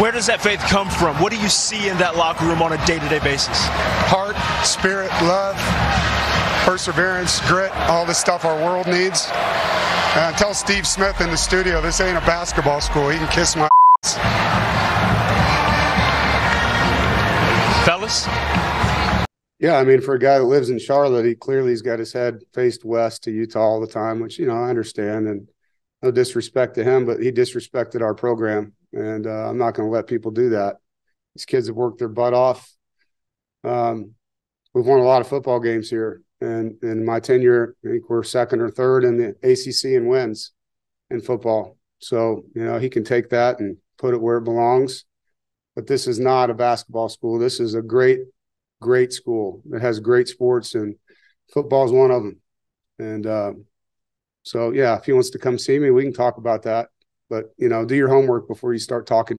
Where does that faith come from? What do you see in that locker room on a day to day basis? Heart, spirit, love, perseverance, grit, all the stuff our world needs. And tell Steve Smith in the studio this ain't a basketball school. He can kiss my ass. Fellas? Yeah, I mean, for a guy that lives in Charlotte, he clearly has got his head faced west to Utah all the time, which you know I understand, and no disrespect to him, but he disrespected our program, and uh, I'm not going to let people do that. These kids have worked their butt off. Um, we've won a lot of football games here, and in my tenure, I think we're second or third in the ACC in wins in football. So you know he can take that and put it where it belongs. But this is not a basketball school. This is a great great school that has great sports, and football is one of them. And uh, so, yeah, if he wants to come see me, we can talk about that. But you know, do your homework before you start talking.